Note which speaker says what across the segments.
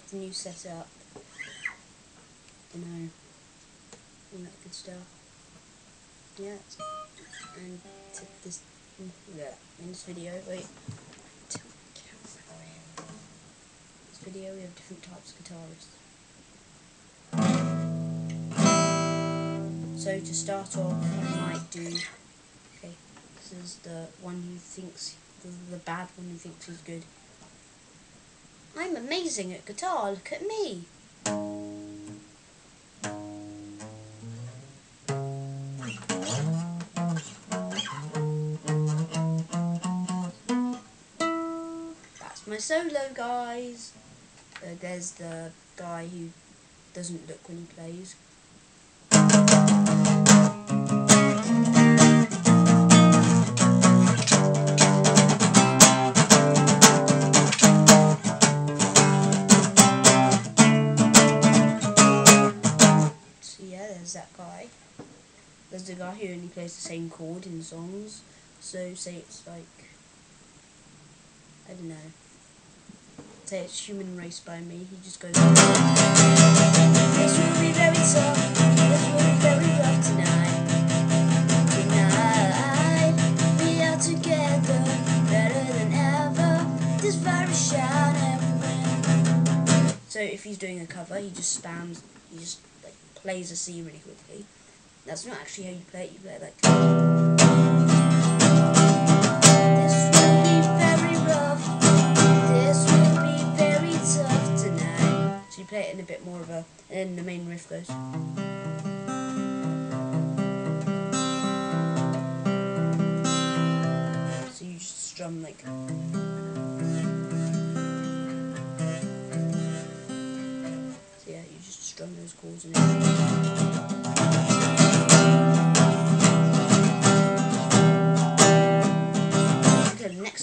Speaker 1: have the new setup. You know, all that good stuff. Yeah, and this, yeah, in this video, wait. This video, we have different types of guitarists. So to start off, I might do. Okay, this is the one who thinks the, the bad one who thinks he's good. I'm amazing at guitar. Look at me. That's my solo, guys. Uh, there's the guy who doesn't look when he plays. Plays the same chord in songs. So say it's like I don't know. Say it's Human Race by me. He just goes. This will be very. This will be very rough tonight. So if he's doing a cover, he just spams. He just like plays a C really quickly. That's not actually how you play it. You play it like. This will be very rough. This will be very tough tonight. So you play it in a bit more of a, and then the main riff goes. So you just strum like. So yeah, you just strum those chords and.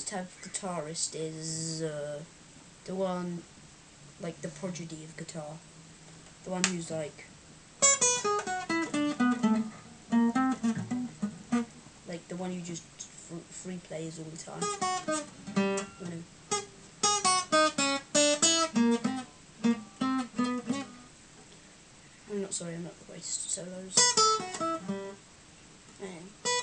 Speaker 1: Type of guitarist is uh, the one, like the prodigy of guitar. The one who's like. Like the one who just fr- free plays all the time. You know. I'm not sorry, I'm not the greatest solos. I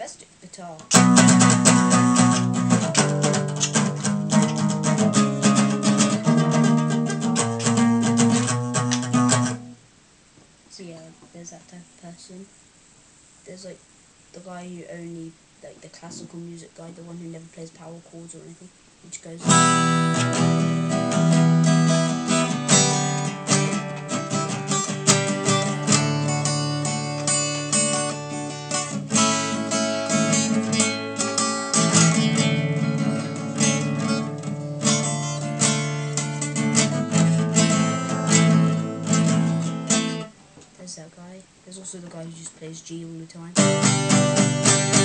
Speaker 1: best guitar. So yeah, there's that type of person. There's like the guy who only like the classical music guy, the one who never plays power chords or anything. Just goes. Plays G all the time.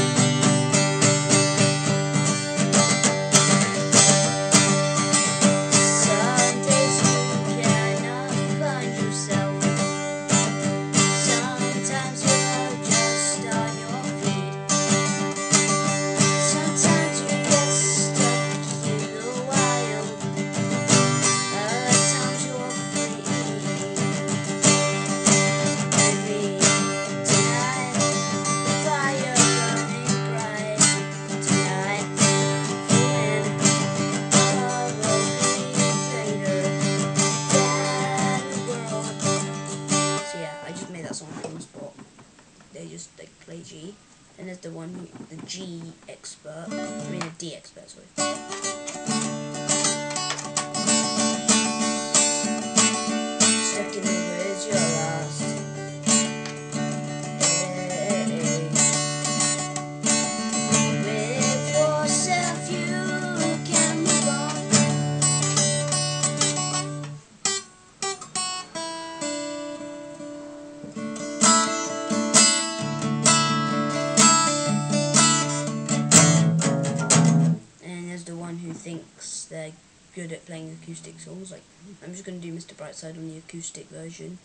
Speaker 1: And there's the one, the G expert. I mean, the D expert, sorry. Good at playing acoustic songs. Like, I'm just going to do Mr. Brightside on the acoustic version.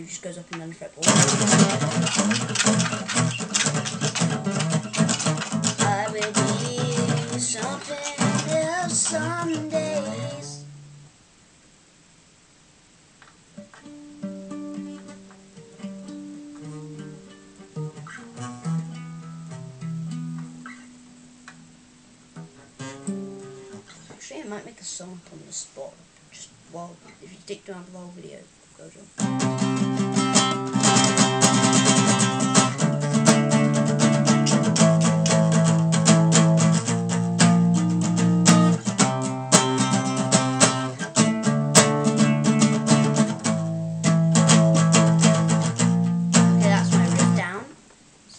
Speaker 1: Who just goes up and down the fretboard. I will be something else some days. Actually, I might make a song on the spot. Just while, if you stick around the whole video.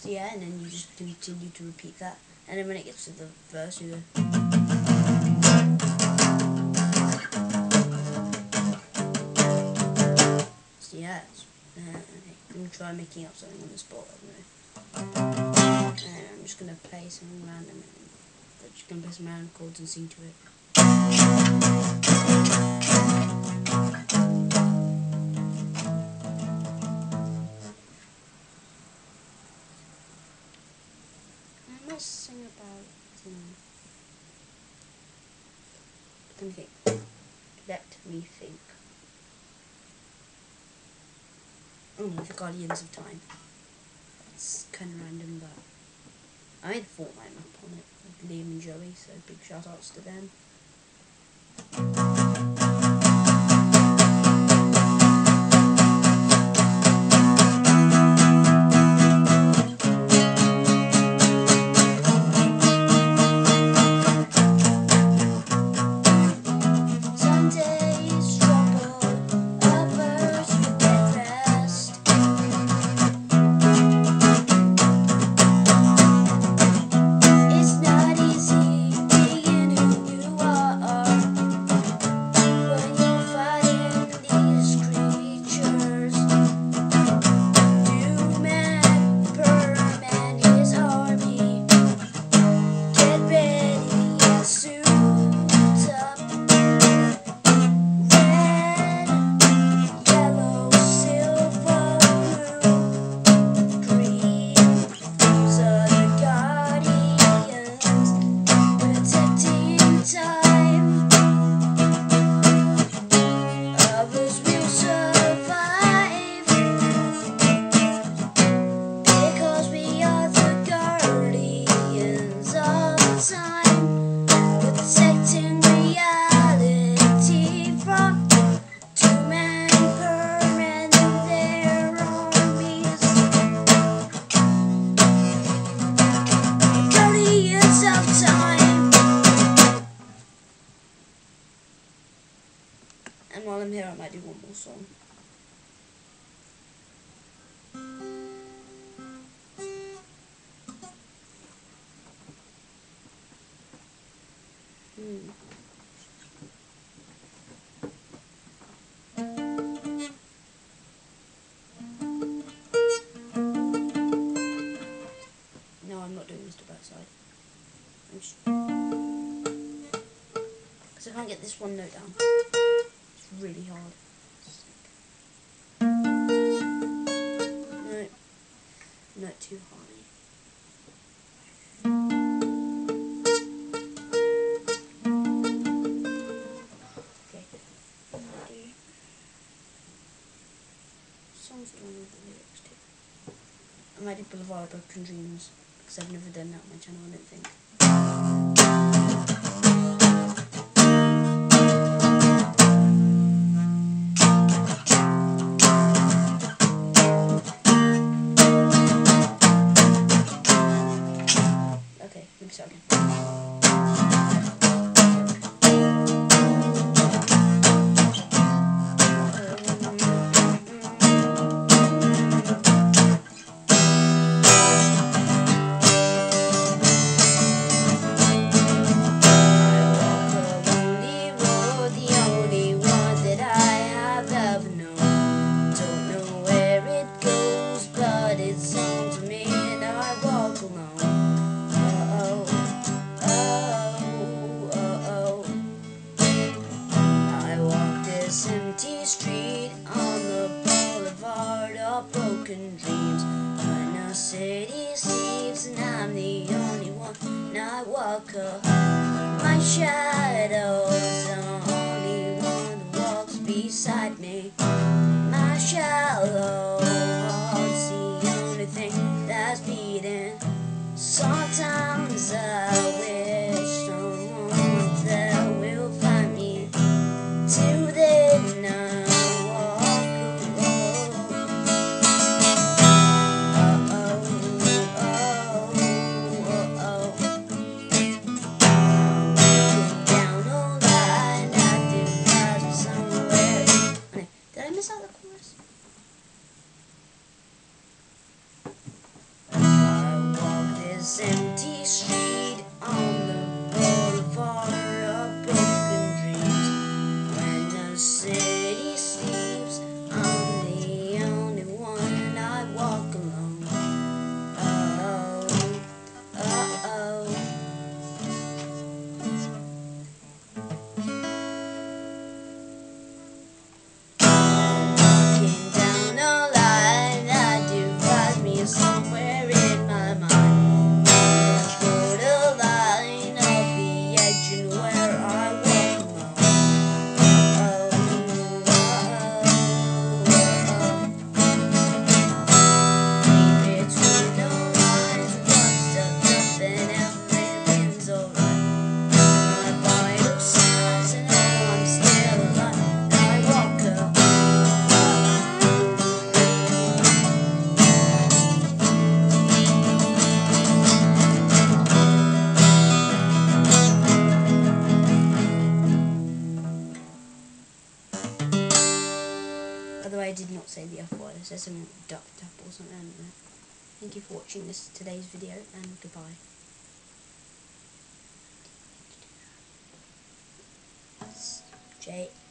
Speaker 1: Yeah, and then you just continue to repeat that. And then when it gets to the verse, you go. Uh. I'm gonna try making up something on the spot. And I'm just gonna play something random. And I'm just gonna play some random chords and sing to it. Sing about. Um, let me think. Let me think. Oh, the Guardians of Time. It's kind of random, but I made a Fortnite map on it with Liam and Joey, so big shout outs to them. I'm here, I might do one more song. Hmm. No, I'm not doing Mr. Backside. I'm just. Because I can't get this one note down. Too. Okay. I know the lyrics to? I might do Boulevard of Broken Dreams because I've never done that on my channel, I don't think. Video and goodbye. J out.